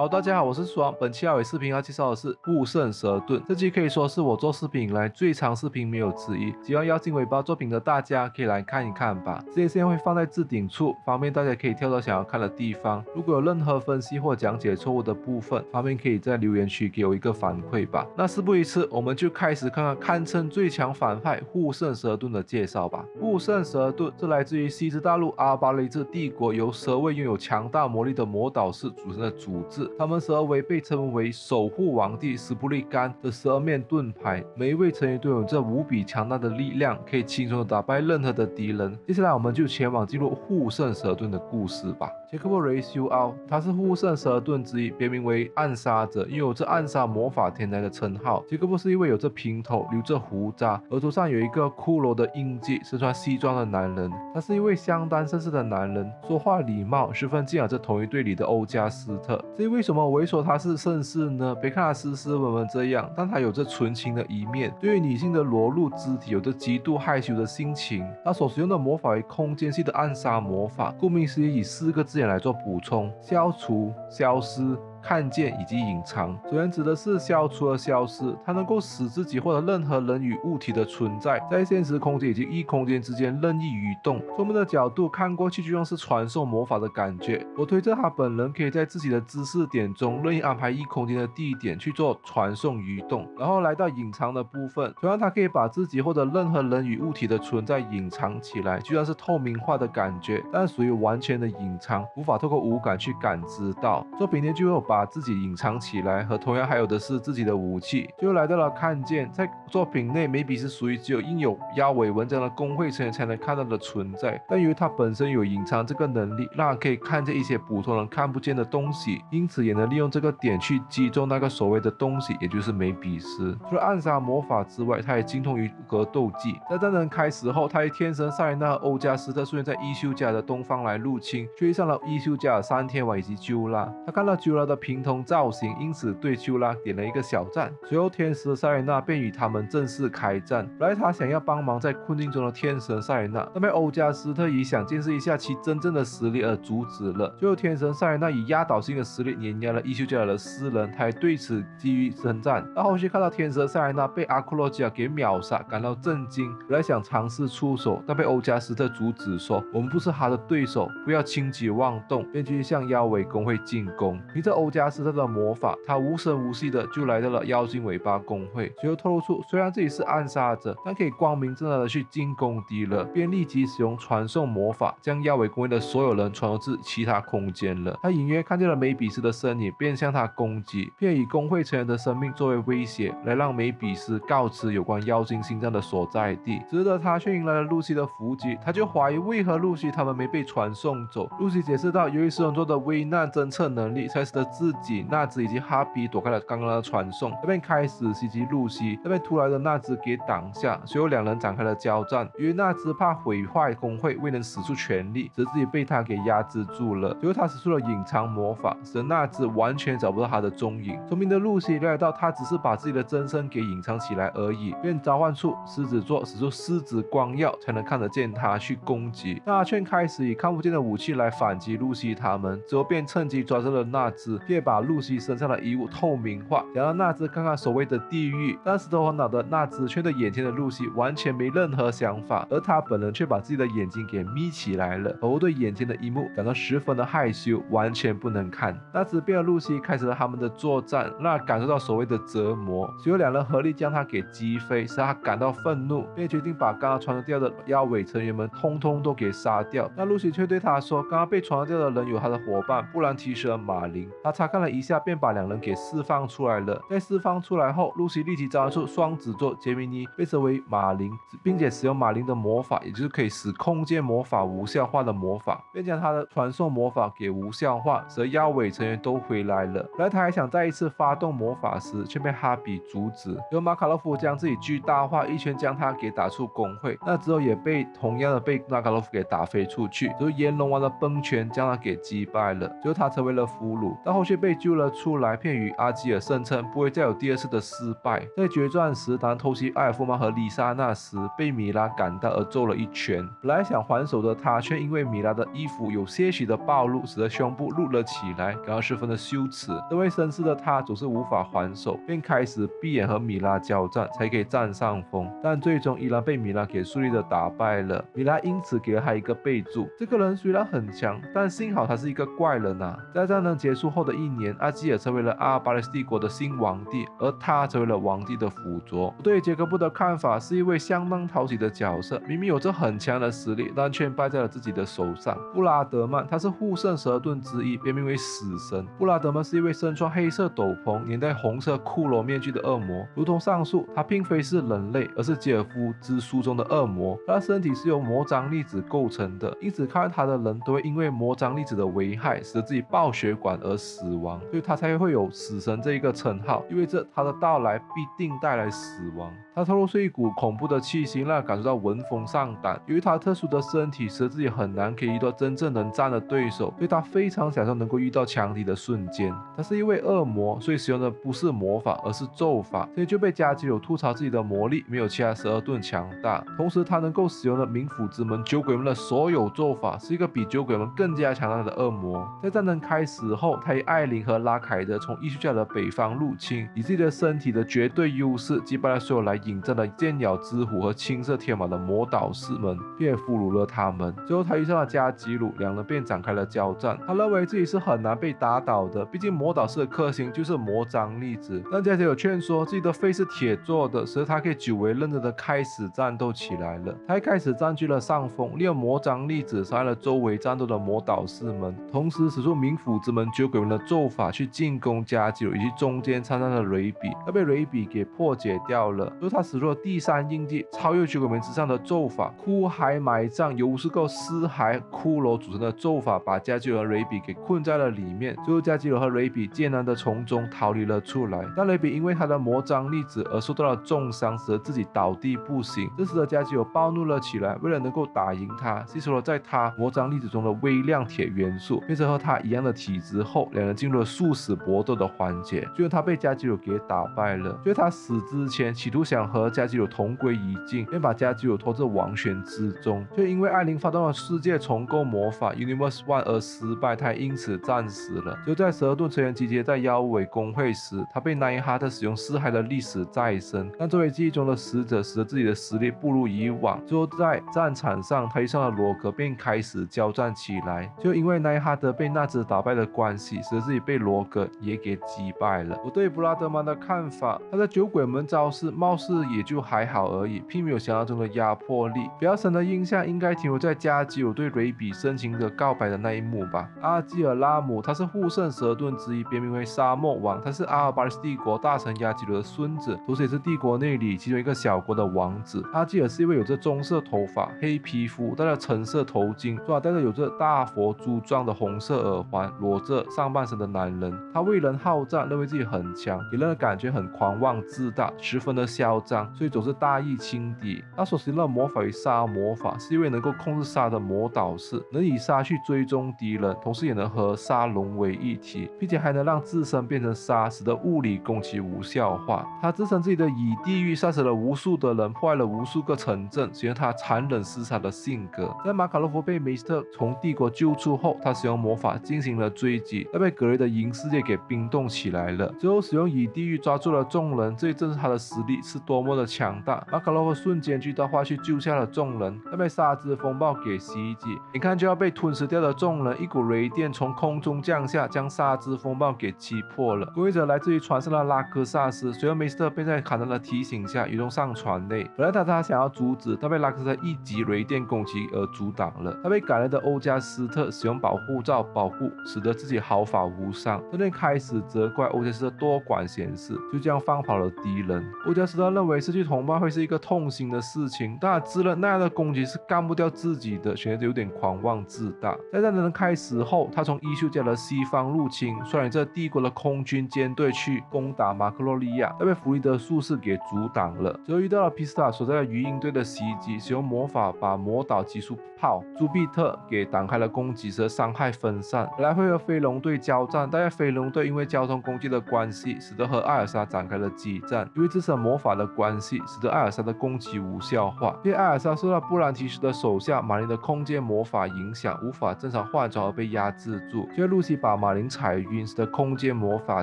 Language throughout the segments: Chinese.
好，大家好，我是双。本期阿伟视频要介绍的是护圣蛇盾，这期可以说是我做视频以来最长视频没有之一。喜欢妖精尾巴作品的大家可以来看一看吧。这些线会放在置顶处，方便大家可以跳到想要看的地方。如果有任何分析或讲解错误的部分，方便可以在留言区给我一个反馈吧。那事不宜迟，我们就开始看看堪称最强反派护圣蛇盾的介绍吧。护圣蛇盾是来自于西之大陆阿巴雷治帝国，由蛇卫拥有强大魔力的魔导士组成的组织。他们十二位被称为守护王帝斯布利甘的十二面盾牌，每一位成员都有着无比强大的力量，可以轻松的打败任何的敌人。接下来，我们就前往进入护圣蛇盾的故事吧。杰克布雷修奥，他是护圣蛇盾之一，别名为暗杀者，拥有着暗杀魔法天才的称号。杰克布是一位有着平头、留着胡渣、额头上有一个骷髅的印记、身穿西装的男人。他是一位相当绅士的男人，说话礼貌，十分敬仰着同一队里的欧加斯特。至于为什么我会说他是绅士呢？别看他斯斯文文这样，但他有着纯情的一面，对于女性的裸露肢体有着极度害羞的心情。他所使用的魔法为空间系的暗杀魔法，顾名思义，以四个字来做补充：消除、消失。看见以及隐藏，首先指的是消除和消失，它能够使自己或者任何人与物体的存在在现实空间以及异空间之间任意移动。从我们的角度看过去，就像是传送魔法的感觉。我推测他本人可以在自己的知识点中任意安排异空间的地点去做传送移动，然后来到隐藏的部分，同样他可以把自己或者任何人与物体的存在隐藏起来，就像是透明化的感觉，但属于完全的隐藏，无法透过五感去感知到。作品呢就有。把自己隐藏起来，和同样还有的是自己的武器，就来到了看见。在作品内，眉笔是属于只有印有妖尾纹这样的工会成员才能看到的存在。但由于他本身有隐藏这个能力，让他可以看见一些普通人看不见的东西，因此也能利用这个点去击中那个所谓的东西，也就是眉笔师。除了暗杀魔法之外，他也精通于格斗技。在战争开始后，他与天神塞琳娜和欧加斯特出现在伊修加的东方来入侵，追上了伊修加的三天王以及揪拉。他看到揪拉的。平通造型，因此对丘拉点了一个小赞。随后，天使塞琳娜便与他们正式开战。本来他想要帮忙在困境中的天神塞琳娜，但被欧加斯特以想见识一下其真正的实力而阻止了。最后，天神塞琳娜以压倒性的实力碾压了伊修加尔的四人，他还对此基于征战。但后续看到天神塞琳娜被阿库洛加给秒杀，感到震惊。本来想尝试出手，但被欧加斯特阻止，说我们不是他的对手，不要轻举妄动，便继续向妖尾工会进攻。凭着欧。加斯特的魔法，他无声无息的就来到了妖精尾巴工会，随后透露出虽然自己是暗杀者，但可以光明正大的去进攻敌人，便立即使用传送魔法，将妖尾工会的所有人传送至其他空间了。他隐约看见了梅比斯的身影，便向他攻击，便以工会成员的生命作为威胁，来让梅比斯告知有关妖精心脏的所在地。值得他却迎来了露西的伏击，他就怀疑为何露西他们没被传送走。露西解释道，由于狮子座的危难侦测能力，才使得。自己纳兹以及哈比躲开了刚刚的传送，那边开始袭击露西，那边突来的纳兹给挡下，随后两人展开了交战。由于纳兹怕毁坏工会，未能使出全力，使自己被他给压制住了。随后他使出了隐藏魔法，使得纳兹完全找不到他的踪影。聪明的露西料到他只是把自己的真身给隐藏起来而已，便召唤出狮子座，使出狮子光耀才能看得见他去攻击。那却开始以看不见的武器来反击露西他们，之后便趁机抓住了纳兹。便把露西身上的衣物透明化，想让纳兹看看所谓的地狱。但石头昏脑的纳兹却对眼前的露西完全没任何想法，而他本人却把自己的眼睛给眯起来了，而对眼前的一幕感到十分的害羞，完全不能看。纳兹便和露西开始了他们的作战，让感受到所谓的折磨。随后两人合力将他给击飞，使他感到愤怒，便决定把刚刚传送掉的妖尾成员们通通都给杀掉。但露西却对他说，刚刚被传送掉的人有他的伙伴布兰提斯和马林，他。查看了一下，便把两人给释放出来了。在释放出来后，露西立即召唤出双子座杰米尼，被称为马林，并且使用马林的魔法，也就是可以使空间魔法无效化的魔法，便将他的传送魔法给无效化，使妖尾成员都回来了。本来他还想再一次发动魔法时，却被哈比阻止。由马卡洛夫将自己巨大化，一拳将他给打出工会。那之后也被同样的被马卡洛夫给打飞出去。之后炎龙王的崩拳将他给击败了，最后他成为了俘虏。到后续。却被救了出来，骗与阿基尔声称不会再有第二次的失败。在决战时，当偷袭艾尔夫曼和丽莎娜时，被米拉赶到而揍了一拳。本来想还手的他，却因为米拉的衣服有些许的暴露，使得胸部露了起来，感到十分的羞耻。这位绅士的他总是无法还手，便开始闭眼和米拉交战，才可以占上风。但最终依然被米拉给顺利的打败了。米拉因此给了他一个备注：这个人虽然很强，但幸好他是一个怪人啊。在战争结束后的一年，阿基尔成为了阿尔巴雷斯帝国的新王帝，而他成为了王帝的辅佐。对杰克布的看法是一位相当讨喜的角色，明明有着很强的实力，但却败在了自己的手上。布拉德曼，他是护圣蛇盾之一，别名为死神。布拉德曼是一位身穿黑色斗篷、年戴红色骷髅面具的恶魔。如同上述，他并非是人类，而是杰夫之书中的恶魔。他的身体是由魔张粒子构成的，因此看到他的人都会因为魔张粒子的危害，使得自己爆血管而死死亡，所以他才会有死神这一个称号，意味着他的到来必定带来死亡。他透露出一股恐怖的气息，让人感受到闻风丧胆。由于他特殊的身体，使得自己很难可以遇到真正能战的对手，所以他非常享受能够遇到强敌的瞬间。他是一位恶魔，所以使用的不是魔法，而是咒法，所以就被加基有吐槽自己的魔力没有其他十二盾强大。同时，他能够使用的冥府之门酒鬼们的所有咒法，是一个比酒鬼们更加强大的恶魔。在战争开始后，他也艾琳和拉凯德从艺术家的北方入侵，以自己的身体的绝对优势击败了所有来。引战的剑鸟之虎和青色天马的魔导士们，便俘虏了他们。最后，他遇上了加吉鲁，两人便展开了交战。他认为自己是很难被打倒的，毕竟魔导士的克星就是魔张粒子。但加吉有劝说，自己的肺是铁做的，使得他可以久违认真的开始战斗起来了。他一开始占据了上风，利用魔张粒子杀了周围战斗的魔导士们，同时使出冥府之门酒鬼们的咒法去进攻加基鲁以及中间参战的雷比，他被雷比给破解掉了。就他。使出了第三印记，超越酒鬼门之上的咒法——哭海埋葬，由五十个尸骸骷髅组成的咒法，把加基罗和雷比给困在了里面。最后，加基罗和雷比艰难的从中逃离了出来。但雷比因为他的魔张粒子而受到了重伤，使得自己倒地不醒。这时的加基罗暴怒了起来，为了能够打赢他，吸收了在他魔张粒子中的微量铁元素，变成和他一样的体质后，两人进入了殊死搏斗的环节。最后，他被加基鲁给打败了。就在他死之前，企图想。和加基鲁同归于尽，便把加基鲁拖至王权之中，却因为艾琳发动了世界重构魔法 Universe One 而失败，他因此战死了。就在十二盾成员集结在妖尾公会时，他被奈哈特使用四海的历史再生，但作为记忆中的使者，使得自己的实力不如以往。最后在战场上，他遇上了罗格，便开始交战起来。就因为奈哈特被纳兹打败的关系，使自己被罗格也给击败了。我对布拉德曼的看法，他的酒鬼门招式貌似。也就还好而已，并没有想象中的压迫力。比较深的印象应该停留在加基尔对雷比深情的告白的那一幕吧。阿基尔拉姆他是护圣蛇盾之一，别名为沙漠王，他是阿尔巴斯帝国大臣亚基罗的孙子，同时也是帝国内里其中一个小国的王子。阿基尔是一位有着棕色头发、黑皮肤、戴着橙色头巾、头戴着有着大佛珠状的红色耳环、裸着上半身身的男人。他为人好战，认为自己很强，给人的感觉很狂妄自大，十分的嚣张。所以总是大意轻敌。他所使用的魔法与杀魔法，是一位能够控制杀的魔导士，能以杀去追踪敌人，同时也能和杀融为一体，并且还能让自身变成杀，使得物理攻击无效化。他自称自己的以地狱杀死了无数的人，破坏了无数个城镇，使用他残忍厮杀的性格。在马卡洛夫被梅斯特从帝国救出后，他使用魔法进行了追击，但被格雷的银世界给冰冻起来了。最后使用以地狱抓住了众人，这正是他的实力是多么。的强大，马卡洛夫瞬间巨大化去救下了众人，但被沙之风暴给袭击，眼看就要被吞噬掉的众人，一股雷电从空中降下，将沙之风暴给击破了。攻击者来自于船上的拉克萨斯，随后梅斯特便在卡纳的提醒下移动上船内。本来他他想要阻止，但被拉克萨一级雷电攻击而阻挡了。他被赶来的欧加斯特使用保护罩保护，使得自己毫发无伤。这便开始责怪欧加斯特多管闲事，就这样放跑了敌人。欧加斯特认为。失去同伴会是一个痛心的事情，但他自认那样的攻击是干不掉自己的，显得有点狂妄自大。在战争开始后，他从艺术家的西方入侵，率领着帝国的空军舰队去攻打马克洛利亚，但被弗里德术士给阻挡了。之后遇到了皮斯塔所在的鱼鹰队的袭击，使用魔法把魔导急速炮朱庇特给挡开了攻击，使伤害分散。本来会和飞龙队交交战，但是飞龙队因为交通工具的关系，使得和艾尔莎展开了激战。因为自身魔法的关系，使得艾尔莎的攻击无效化。因为艾尔莎受到布兰提什的手下马林的空间魔法影响，无法正常换装而被压制住。就露西把马林踩晕，使得空间魔法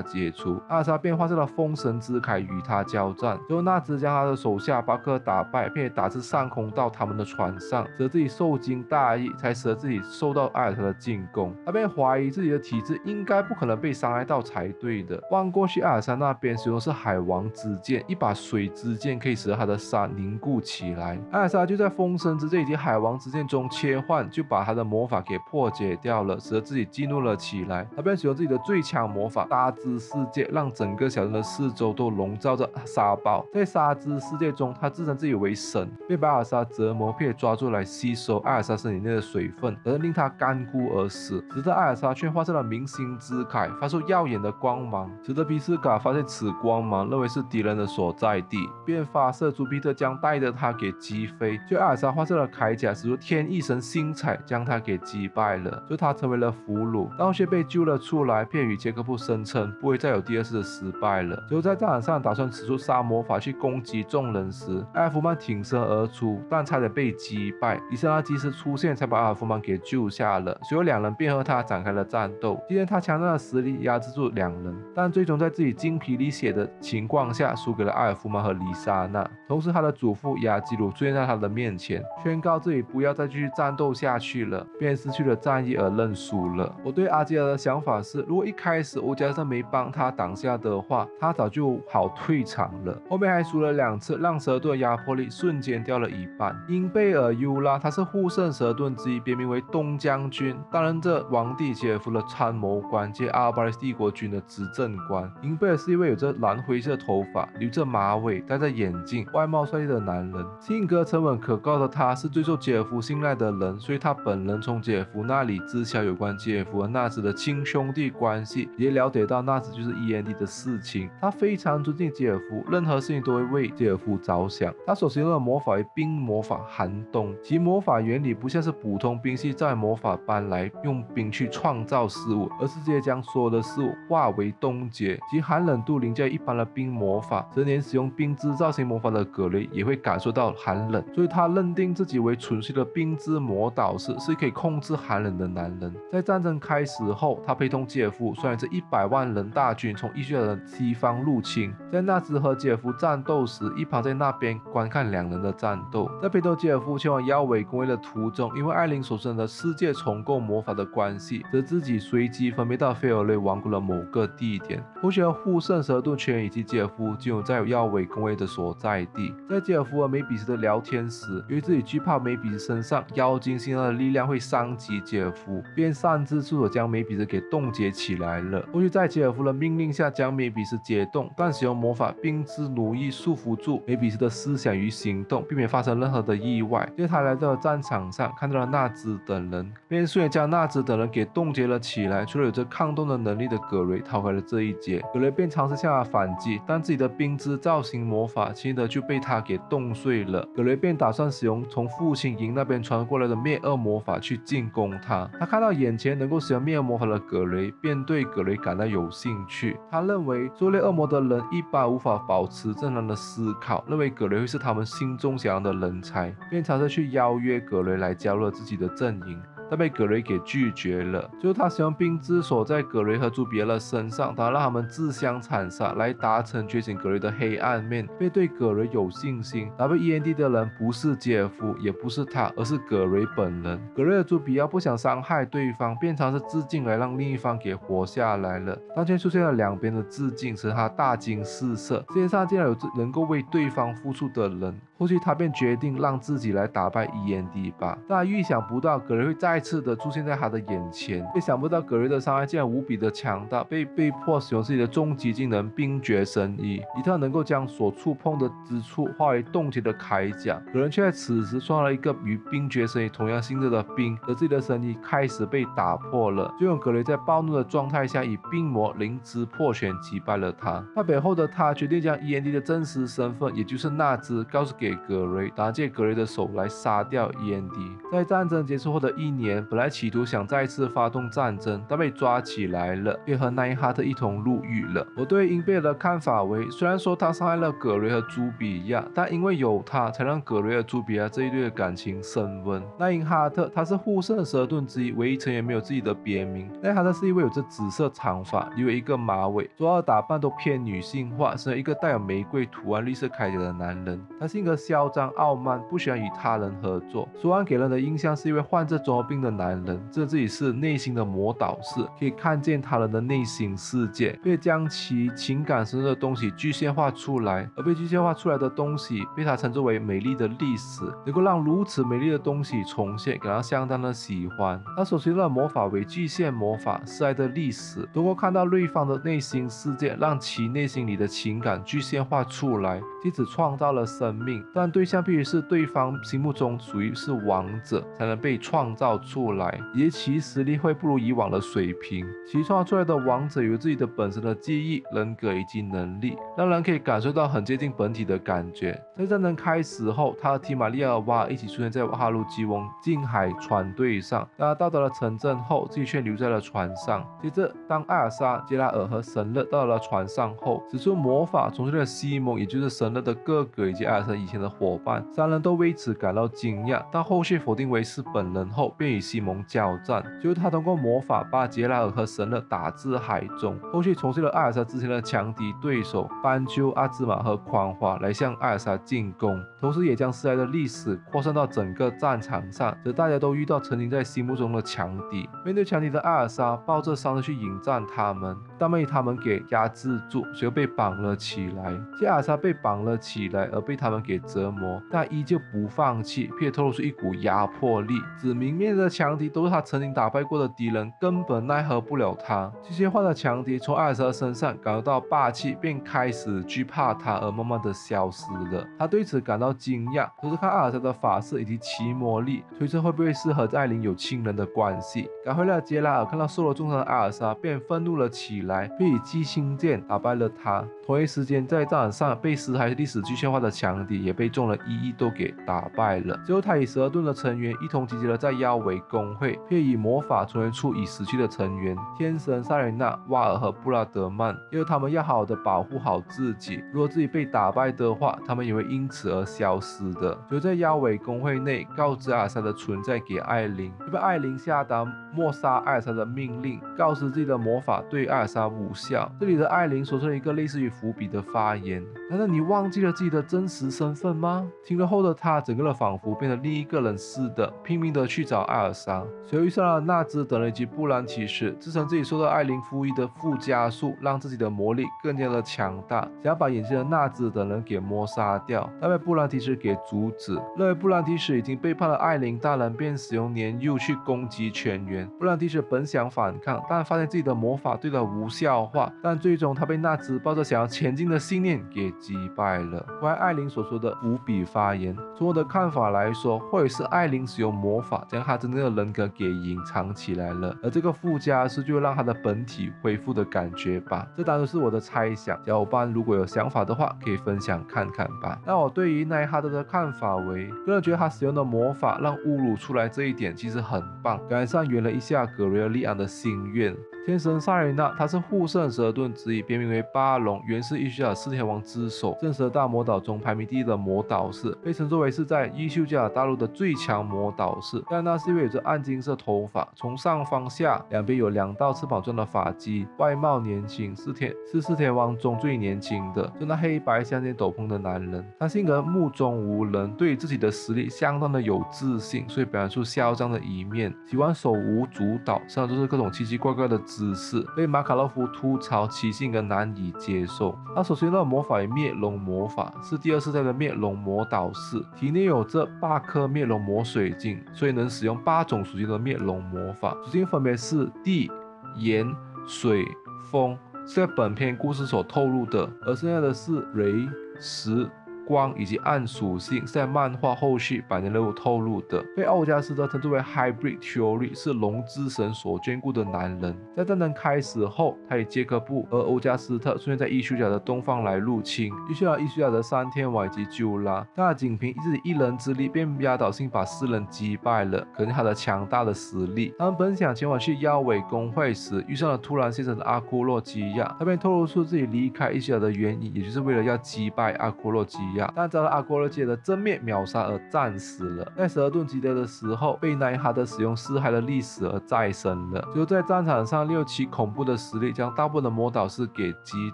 解除，艾尔莎便化成了风神之铠与他交战。最后纳兹将他的手下巴克打败，并且打至上空到他们的船上，使得自己受惊大意，才使得自己受到艾尔莎的进攻。他便怀疑自己的体质应应该不可能被伤害到才对的。望过去，艾尔莎那边使用是海王之剑，一把水之剑可以使得他的沙凝固起来。艾尔莎就在风神之剑以及海王之剑中切换，就把他的魔法给破解掉了，使得自己激怒了起来。他便使用自己的最强魔法沙之世界，让整个小镇的四周都笼罩着沙暴。在沙之世界中，他自称自己为神，被巴尔莎折磨，并抓住来吸收艾尔莎身体内的水分，而令他干枯而死。直到艾尔莎却化成了明星之铠，发出耀眼的光芒，使得皮斯卡发现此光芒，认为是敌人的所在地，便发射出皮特将带着他给击飞。就艾尔莎化成了铠甲，使出天翼神星彩将他给击败了，就他成为了俘虏，但却被救了出来，便与杰克布声称不会再有第二次的失败了。就在战场上打算使出杀魔法去攻击众人时，艾尔夫曼挺身而出，但差点被击败。伊莎拉及时出现，才把艾尔夫曼给救下了。随后两人便和他展开了战斗。今天他强大的实力压制住两人，但最终在自己精疲力竭的情况下，输给了艾尔夫曼和丽莎娜。同时，他的祖父雅基鲁出现在他的面前，宣告自己不要再继续战斗下去了，便失去了战意而认输了。我对阿吉尔的想法是，如果一开始欧加森没帮他挡下的话，他早就好退场了。后面还输了两次，让蛇盾压迫力瞬间掉了一半。因贝尔尤拉，他是护圣蛇盾之一，别名为东将军，担任着王帝杰夫的参谋官接阿尔巴雷斯帝国军的执政官。英贝尔是一位有着蓝灰色头发、留着马尾、戴着眼镜、外貌帅气的男人。性格沉稳可靠的他，是最受杰夫信赖的人，所以他本人从杰夫那里知晓有关杰夫和纳兹的亲兄弟关系，也了解到纳兹就是 E.N.D 的事情。他非常尊敬杰夫，任何事情都会为杰夫着想。他所使用的魔法为冰魔法寒冬，其魔法原理不像是普通冰系在魔法般来用冰去创造事物，而是直接将所有的事物化为冻结，其寒冷度凌驾一般的冰魔法。这连使用冰之造型魔法的葛雷也会感受到寒冷，所以他认定自己为纯粹的冰之魔导士，是可以控制寒冷的男人。在战争开始后，他陪同姐夫率领着一百万人大军从伊雪的西方入侵。在纳兹和姐夫战斗时，一旁在那边观看两人的战斗。在陪同姐夫前往妖尾工位的途中，因为艾琳所生的世界重构魔法的关系，则自己随机分配到菲尔雷王国的某个地点。呼吸护圣蛇盾圈以及姐夫进入在妖尾工位的所在地。在姐夫和梅比斯的聊天时，由于自己惧怕梅比斯身上妖精心的力量会伤及姐夫，便擅自出手将梅比斯给冻结起来了。后续在姐夫的命令下将梅比斯解冻，但使用魔法冰之奴役束缚住梅比斯的思想与行动，避免发生任何的意外。接着他来到了战场上，看到了纳兹等人，便顺利将纳兹等人给冻结了起来。除了有着抗冻的能力的葛雷逃开了这一劫，葛雷便尝试向他反击，但自己的冰之造型魔法轻易的就被他给冻碎了。葛雷便打算使用从父亲营那边传过来的灭恶魔法去进攻他。他看到眼前能够使用灭恶魔法的葛雷，便对葛雷感到有兴趣。他认为作猎恶魔的人一般无法保持正常的思考，认为葛雷会是他们心中想要的人才，便尝试去邀约葛雷来加入自己的阵营。但被葛雷给拒绝了。最后，他使用冰之锁在葛雷和朱比亚的身上，他让他们自相残杀，来达成觉醒葛雷的黑暗面，并对葛雷有信心。W E N D 的人不是杰夫，也不是他，而是葛雷本人。葛雷和朱比亚不想伤害对方，便尝试自尽来让另一方给活下来了。但却出现了两边的自尽，使他大惊失色。世界上竟然有能够为对方付出的人。后续他便决定让自己来打败伊恩迪吧。但他预想不到葛雷会再次的出现在他的眼前，也想不到葛雷的伤害竟然无比的强大，被被迫使用自己的终极技能冰绝神衣，一套能够将所触碰的之处化为冻结的铠甲。葛雷却在此时创了一个与冰绝神衣同样性质的冰，而自己的神衣开始被打破了。最后葛雷在暴怒的状态下以冰魔灵芝破拳击败了他。败北后的他决定将伊恩迪的真实身份，也就是纳兹，告诉给。给格雷，打借格雷的手来杀掉 E N D。在战争结束后的一年本来企图想再次发动战争，但被抓起来了，也和奈因哈特一同入狱了。我对英贝尔的看法为，虽然说他伤害了格瑞和朱比亚，但因为有他，才让格瑞和朱比亚这一对的感情升温。奈因哈特他是护圣蛇盾之一，唯一成员没有自己的别名。奈因哈特是一位有着紫色长发，留有一个马尾，主要打扮都偏女性化，身为一个带有玫瑰图案绿色铠甲的男人。他性格 嚣张傲慢，不喜欢与他人合作。苏安给人的印象是一位患着综合病的男人，这自己是内心的魔导士，可以看见他人的内心世界，并将其情感深处的东西具现化出来。而被具现化出来的东西，被他称之为美丽的历史，能够让如此美丽的东西重现，感到相当的喜欢。他所学的魔法为具现魔法，是爱的历史，通过看到对方的内心世界，让其内心里的情感具现化出来，借此创造了生命。但对象必须是对方心目中属于是王者，才能被创造出来，以及其实力会不如以往的水平。其创造出来的王者有自己的本身的记忆、人格以及能力，让人可以感受到很接近本体的感觉。在战争开始后，他和提玛利亚瓦一起出现在哈鲁基翁近海船队上。他到达了城镇后，自己却留在了船上。接着，当艾尔莎、杰拉尔和神乐到了船上后，使出魔法重生了西蒙，也就是神乐的哥哥以及艾尔莎以前的伙伴。三人都为此感到惊讶，但后续否定为是本人后，便与西蒙交战。最后，他通过魔法把杰拉尔和神乐打至海中。后续重现了艾尔莎之前的强敌对手斑鸠、阿兹玛和狂花来向艾尔莎进攻，同时也将失来的历史扩散到整个战场上，使大家都遇到曾经在心目中的强敌。面对强敌的艾尔莎，抱着伤势去迎战他们，但被他们给压制住，随后被绑了起来。艾尔莎被绑了起来，而被他们给折磨，但依旧不放弃，并透露出一股压迫力，指明面的强敌都是他曾经打败过的敌人，根本奈何不了他。这些化的强敌从艾尔莎身上感受到霸气，便开始惧怕他，而慢慢的消失了。他对此感到惊讶，同时看艾尔莎的法式以及奇魔力，推测会不会是和艾琳有亲人的关系。赶回了杰拉尔看到受了重伤的艾尔莎，便愤怒了起来，来并以七星剑打败了他。同一时间，在战场上被死还是历史具象化的强敌，也被众人一一都给打败了。最后，他与十二盾的成员一同集结了在腰围工会，并以魔法重新出已死去的成员天神塞琳娜、瓦尔和布拉德曼，因为他们要好好的保护好自己。如果自己被打败的话，他们也会因此而消失的。就在腰围工会内告知阿莎的存在给艾琳，就被艾琳下达抹杀艾尔莎的命令，告知自己的魔法对艾尔莎无效。这里的艾琳说出了一个类似于。伏笔的发言，难道你忘记了自己的真实身份吗？听了后的他，整个人仿佛变成另一个人似的，拼命的去找艾尔莎。随后遇上了纳兹等人以及布兰提士，自称自己受到艾琳赋予的附加术，让自己的魔力更加的强大，想要把眼前的纳兹等人给抹杀掉，但被布兰提士给阻止。认为布兰提士已经背叛了艾琳大人，便使用年幼去攻击全员。布兰提士本想反抗，但发现自己的魔法对他无效化，但最终他被纳兹抱着想要。前进的信念给击败了。关于艾琳所说的伏笔发言，从我的看法来说，或许是艾琳使用魔法将她真正的人格给隐藏起来了，而这个附加是就让她的本体恢复的感觉吧。这当然是我的猜想，小伙伴如果有想法的话，可以分享看看吧。那我对于奈哈德的看法为，个人觉得他使用的魔法让侮辱出来这一点其实很棒，改善原来一下格瑞尔利安的心愿。天神萨瑞娜，他是护圣蛇盾之一，别名为巴龙，原是伊修尔四天王之首，正蛇大魔岛中排名第一的魔导士，被称作为是在伊修加尔大陆的最强魔导士。但那是一位有着暗金色头发，从上方下两边有两道翅膀状的发髻，外貌年轻，是天是四天王中最年轻的，就那黑白相间斗篷的男人。他性格目中无人，对自己的实力相当的有自信，所以表现出嚣张的一面，喜欢手舞足蹈，身上都是各种奇奇怪怪的。姿势被马卡洛夫吐槽，其性格难以接受。他所学的魔法为灭龙魔法，是第二世代的灭龙魔导士，体内有着八颗灭龙魔水晶，所以能使用八种属性的灭龙魔法。属性分别是地、盐、水、风，是在本片故事所透露的。而剩下的是雷、石、光以及暗属性是在漫画后续百年任务透露的。被奥加斯特称之为 Hybrid Theory，是龙之神所眷顾的男人。在战争开始后，他与杰克布和欧加斯特出现在伊修贾的东方来入侵，遇上了伊修贾的三天王以及揪拉。但仅凭自己一人之力，便压倒性把四人击败了，可见他的强大的实力。他们本想前往去妖尾公会时，遇上了突然现身的阿库洛基亚，他便透露出自己离开伊修贾的原因，也就是为了要击败阿库洛基亚，但遭到阿库洛基亚的正面秒杀而战死了。在十二顿击德的时候，被奈哈德使用四害的历史而再生了。就在战场上，六七恐怖的实力将大部分的魔导士给击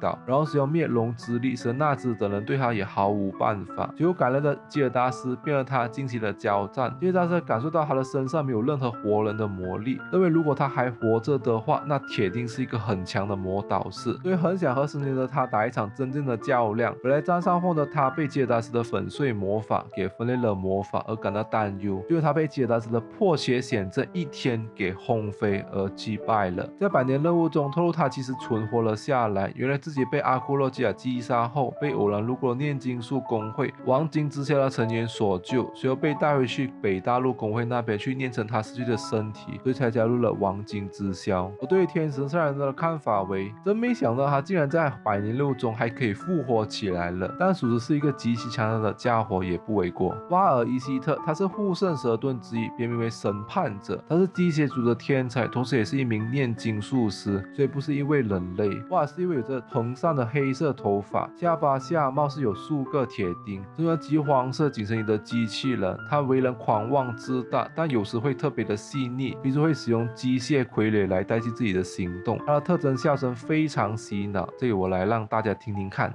倒，然后使用灭龙之力，神纳兹等人对他也毫无办法。结果感恩的基尔达斯便和他进行了交战。基尔达斯感受到他的身上没有任何活人的魔力，认为如果他还活着的话，那铁定是一个很强的魔导士，所以很想和神灵的他打一场真正的较量。本来占上风的他被基尔达斯的粉碎魔法给分裂了魔法而感到担忧，就是他被基尔达斯的破血险阵一天给轰飞而击败了。在百年任务中透露他其实存活了下来，原来自己被阿库洛基亚击杀后，被偶然路过念经术公会王金之下的成员所救，随后被带回去北大陆公会那边去炼成他失去的身体，所以才加入了王金之枭。我对天神三人的看法为，真没想到他竟然在百年任务中还可以复活起来了，但属实是一个极其强大的家伙也不为过。瓦尔伊希特，他是护圣蛇盾之一，别名为审判者，他是机械族的天才，同时也是一名炼金术师，所以不是一位人类。瓦尔是一位有着蓬散的黑色头发，下巴下貌似有数个铁钉，这个橘黄色紧身衣的机器人。他为人狂妄自大，但有时会特别的细腻，比如会使用机械傀儡来代替自己的行动。他的特征笑声非常洗脑，这里我来让大家听听看。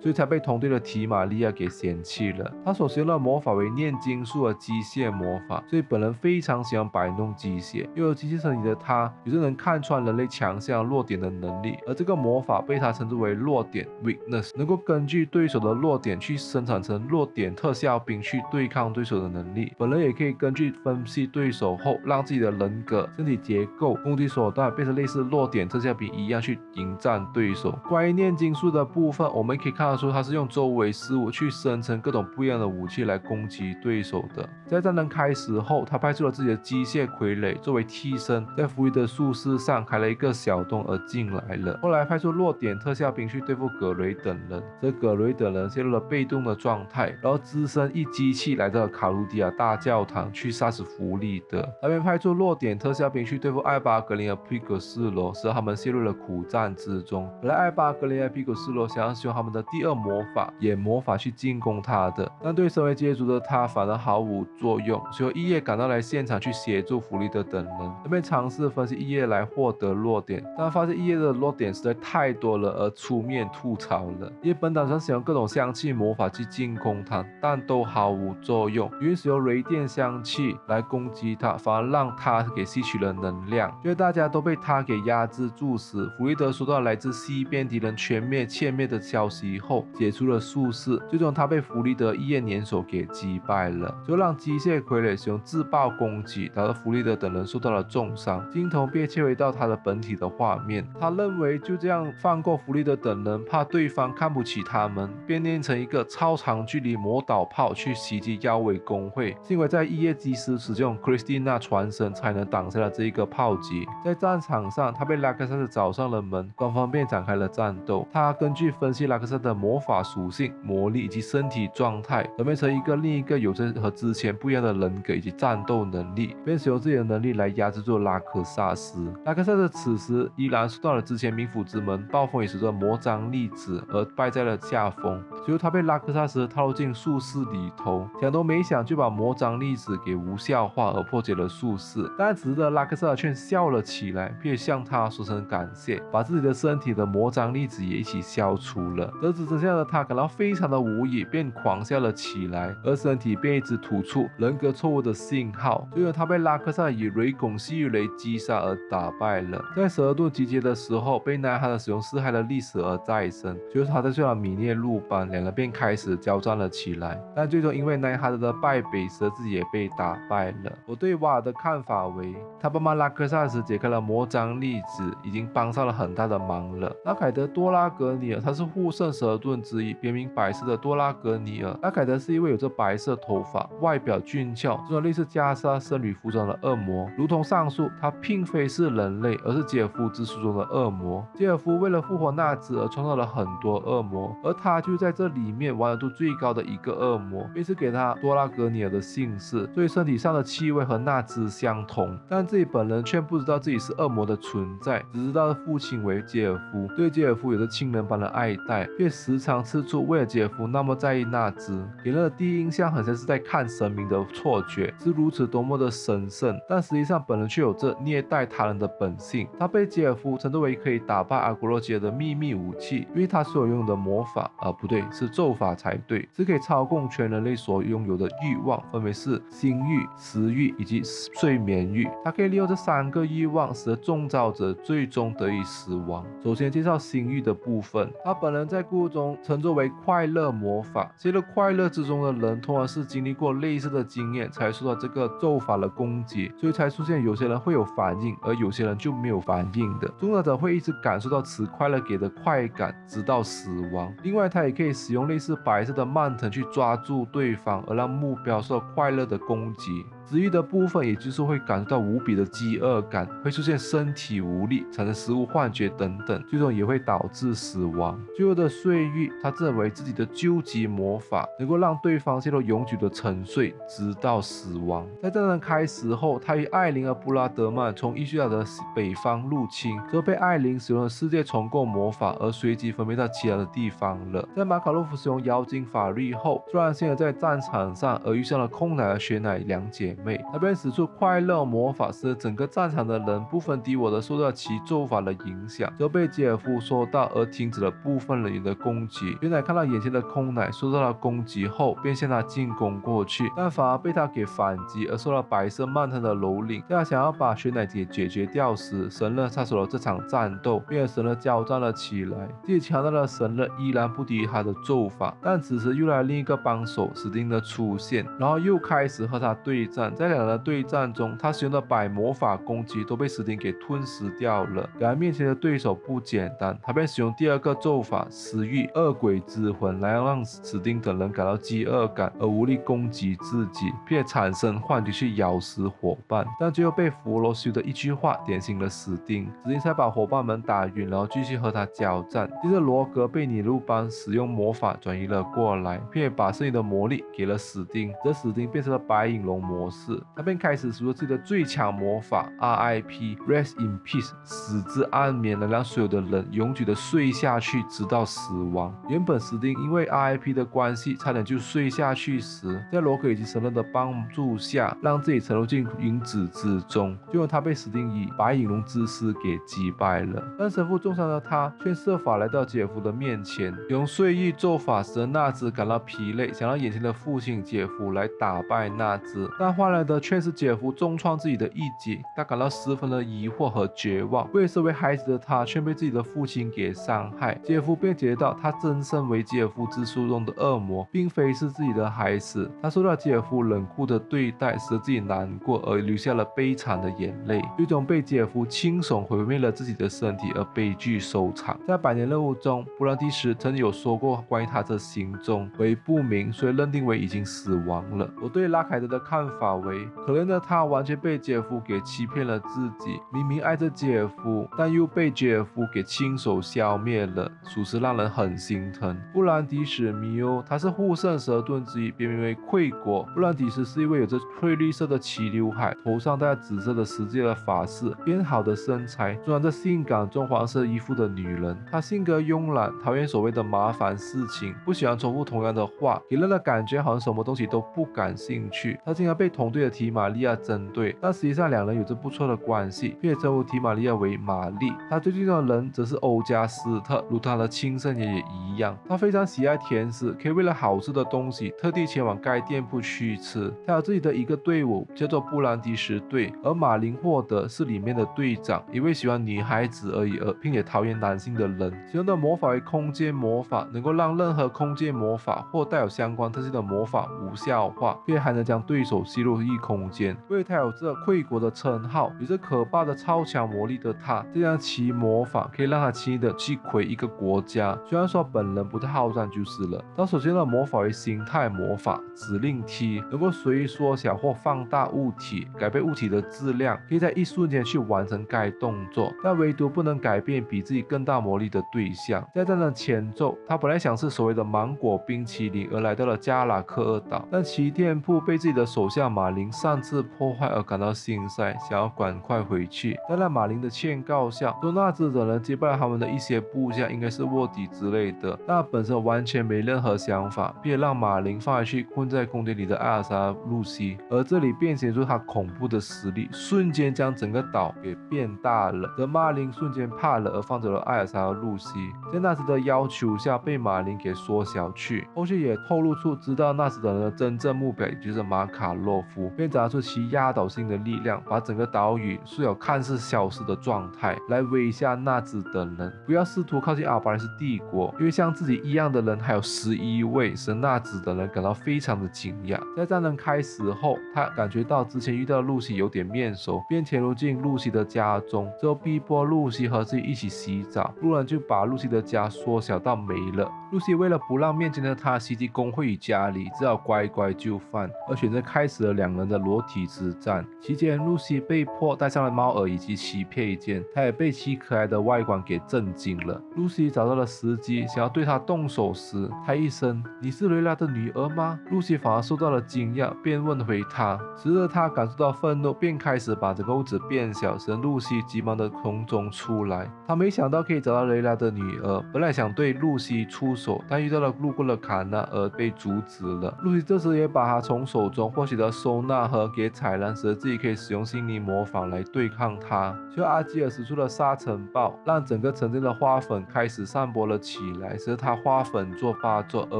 所以才被同队的提玛利亚给嫌弃了。他所使用的魔法为炼金术的机械魔法，所以本人非常喜欢摆弄机械。拥有机械身体的他，有着能看穿人类强项弱点的能力。而这个魔法被他称之为弱点 （weakness），能够根据对手的弱点去生产成弱点特效兵去对抗对手的能力。本人也可以根据分析对手后，让自己的人格、身体结构、攻击手段变成类似弱点特效兵一样去迎战对手。关于炼金术的部分，我们可以看。他说他是用周围事物去生成各种不一样的武器来攻击对手的。在战争开始后，他派出了自己的机械傀儡作为替身，在弗里德术士上开了一个小洞而进来了。后来派出弱点特效兵去对付葛雷等人，这葛雷等人陷入了被动的状态，然后只身一机器来到了卡卢迪亚大教堂去杀死弗利德。那边派出弱点特效兵去对付艾巴格林和皮格斯罗，使他们陷入了苦战之中。本来艾巴格林和皮格斯罗想要使用他们的第二。魔法也魔法去进攻他的，但对身为阶族的他反而毫无作用。随后，异叶赶到来现场去协助弗利德等人，那边尝试分析异叶来获得弱点，但发现异叶的弱点实在太多了，而出面吐槽了。叶本打算使用各种香气魔法去进攻他，但都毫无作用。于是用雷电香气来攻击他，反而让他给吸取了能量。因为大家都被他给压制住时，弗利德收到来自西边敌人全灭歼灭的消息后。后解除了术士，最终他被弗利德一夜联手给击败了，就让机械傀儡使用自爆攻击，导致弗利德等人受到了重伤。镜头便切回到他的本体的画面，他认为就这样放过弗利德等人，怕对方看不起他们，便练成一个超长距离魔导炮去袭击妖尾工会。幸亏在一夜机师使用 Christina 传神，才能挡下了这一个炮击。在战场上，他被拉克萨斯找上了门，双方便展开了战斗。他根据分析拉克萨的魔。法属性、魔力以及身体状态，转变成一个另一个有着和之前不一样的人格以及战斗能力，便使用自己的能力来压制住拉克萨斯。拉克萨斯此时依然受到了之前冥府之门暴风雨时的魔掌粒子而败在了下风。最后他被拉克萨斯套进术士里头，想都没想就把魔掌粒子给无效化而破解了术士。但此时的拉克萨斯却笑了起来，并向他说声感谢，把自己的身体的魔掌粒子也一起消除了。得知这。这样的他感到非常的无语，便狂笑了起来，而身体便一直吐出人格错误的信号。最后，他被拉克萨以雷拱细雨雷击杀而打败了。在十二度集结的时候，被奈哈德使用四害的历史而再生。最后，他在最后米涅路班，两人便开始交战了起来。但最终因为奈哈德的败北，蛇自己也被打败了。我对瓦尔的看法为，他帮忙拉克萨时解开了魔掌粒子，已经帮上了很大的忙了。那凯德多拉格尼尔，他是护圣蛇。盾之一，别名白色的多拉格尼尔。阿凯德是一位有着白色头发、外表俊俏、这种类似袈裟僧侣服装的恶魔。如同上述，他并非是人类，而是杰夫之书中的恶魔。杰尔夫为了复活纳兹而创造了很多恶魔，而他就是在这里面完成度最高的一个恶魔，便是给他多拉格尼尔的姓氏，所以身体上的气味和纳兹相同。但自己本人却不知道自己是恶魔的存在，只知道父亲为杰夫，对杰尔夫有着亲人般的爱戴，却时常吃醋。为了杰尔夫那么在意那只，给人的第一印象很像是在看神明的错觉，是如此多么的神圣，但实际上本人却有着虐待他人的本性。他被杰夫称作为可以打败阿古洛杰的秘密武器，因为他所拥有的魔法，啊不对，是咒法才对，是可以操控全人类所拥有的欲望，分为是心欲、食欲以及睡眠欲。他可以利用这三个欲望，使得中招者最终得以死亡。首先介绍心欲的部分，他本人在故中称作为快乐魔法。其实快乐之中的人，通常是经历过类似的经验，才受到这个咒法的攻击，所以才出现有些人会有反应，而有些人就没有反应的。中招者会一直感受到此快乐给的快感，直到死亡。另外，他也可以使用类似白色的蔓藤去抓住对方，而让目标受到快乐的攻击。食欲的部分，也就是会感受到无比的饥饿感，会出现身体无力、产生食物幻觉等等，最终也会导致死亡。最后的睡欲，他认为自己的究极魔法能够让对方陷入永久的沉睡，直到死亡。在战争开始后，他与艾琳和布拉德曼从伊叙亚的北方入侵，之后被艾琳使用了世界重构魔法，而随即分配到其他的地方了。在马卡洛夫使用妖精法律后，突然现在在战场上，而遇上了空奶和雪奶两姐。妹，那边使出快乐魔法，使整个战场的人不分敌我的受到其咒法的影响，就被杰尔夫说到而停止了部分人员的攻击。雪奶看到眼前的空奶受到了攻击后，便向他进攻过去，但反而被他给反击，而受到白色曼特的蹂躏。在他想要把雪奶姐解决掉时，神乐插手了这场战斗，并且神乐交战了起来。自己强大的神乐依然不敌他的咒法，但此时又来另一个帮手史丁的出现，然后又开始和他对战。在两人的对战中，他使用的百魔法攻击都被史丁给吞噬掉了。两人面前的对手不简单，他便使用第二个咒法“食欲恶鬼之魂”来让史丁等人感到饥饿感而无力攻击自己，并且产生幻觉去咬死伙伴。但最后被弗罗修的一句话点醒了史丁，史丁才把伙伴们打晕，然后继续和他交战。接着罗格被尼禄班使用魔法转移了过来，并且把剩余的魔力给了史丁，这史丁变成了白影龙魔模式。他便开始使用自己的最强魔法 R.I.P. Rest in Peace，死之安眠，能让所有的人永久的睡下去，直到死亡。原本史丁因为 R.I.P. 的关系，差点就睡下去时，在罗格以及神乐的帮助下，让自己沉入进云子之中。最后他被史丁以白影龙之师给击败了。但神父重伤的他，却设法来到姐夫的面前，用睡意咒法使纳兹感到疲累，想让眼前的父亲姐夫来打败纳兹，但换。来的却是姐夫重创自己的一击，他感到十分的疑惑和绝望。为身为孩子的他，却被自己的父亲给伤害。姐夫便觉到，他真身为姐夫之书中的恶魔，并非是自己的孩子。他受到姐夫冷酷的对待，使自己难过，而流下了悲惨的眼泪。最终被姐夫亲手毁灭了自己的身体，而悲剧收场。在百年任务中，布兰迪什曾有说过关于他的行踪为不明，所以认定为已经死亡了。我对拉凯德的看法。为可怜的他完全被姐夫给欺骗了自己，明明爱着姐夫，但又被姐夫给亲手消灭了，属实让人很心疼。布兰迪史米欧，他是护圣蛇盾之一，别名为溃果。布兰迪斯是一位有着翠绿色的齐刘海，头上戴紫色的十字的发饰，编好的身材，穿着性感棕黄色衣服的女人。她性格慵懒，讨厌所谓的麻烦事情，不喜欢重复同样的话，给人的感觉好像什么东西都不感兴趣。她经常被同队的提玛利亚针对，但实际上两人有着不错的关系，并且称呼提玛利亚为玛丽。他最近的人则是欧加斯特，如他的亲生爷爷一样。他非常喜爱甜食，可以为了好吃的东西特地前往该店铺去吃。他有自己的一个队伍，叫做布兰迪什队，而马林霍德是里面的队长，一位喜欢女孩子而已，而并且讨厌男性的人。使用的魔法为空间魔法，能够让任何空间魔法或带有相关特性的魔法无效化，并且还能将对手吸入。入异空间。因为他有着溃国的称号，有着可怕的超强魔力的他，这样其魔法可以让他轻易的击溃一个国家。虽然说本人不太好战就是了。他首先的魔法为形态魔法，指令 T，能够随意缩小或放大物体，改变物体的质量，可以在一瞬间去完成该动作。但唯独不能改变比自己更大魔力的对象。在战的前奏，他本来想是所谓的芒果冰淇淋，而来到了加拉克尔岛，但其店铺被自己的手下马林擅自破坏而感到心塞，想要赶快回去。但在马林的劝告下，说纳兹等人击败了他们的一些部下，应该是卧底之类的。那本身完全没任何想法，便让马林放回去困在宫殿里的艾尔莎露西。而这里变显出他恐怖的实力，瞬间将整个岛给变大了。而马林瞬间怕了，而放走了艾尔莎和露西。在纳兹的要求下，被马林给缩小去。后续也透露出，知道纳兹等人的真正目标，也就是马卡洛夫，便展出其压倒性的力量，把整个岛屿塑有看似消失的状态，来威吓纳兹等人，不要试图靠近阿巴莱斯帝国，因为像自己一样的人还有十一位，使纳兹等人感到非常的惊讶。在战争开始后，他感觉到之前遇到露西有点面熟，便潜入进露西的家中，之后逼迫露西和自己一起洗澡，不然就把露西的家缩小到没了。露西为了不让面前的他袭击工会与家里，只好乖乖就范，而选择开始了两人的裸体之战。期间，露西被迫戴上了猫耳以及其配件，她也被其可爱的外观给震惊了。露西找到了时机，想要对他动手时，他一声：“你是雷拉的女儿吗？”露西反而受到了惊讶，便问回他。随着他感受到愤怒，便开始把整个屋子变小，使露西急忙的从中出来。他没想到可以找到雷拉的女儿，本来想对露西出手。但遇到了路过的卡纳而被阻止了。露西这时也把他从手中获取的收纳盒给彩兰，时自己可以使用心灵魔法来对抗他。就阿基尔使出了沙尘暴，让整个城镇的花粉开始散播了起来，使得他花粉做发作而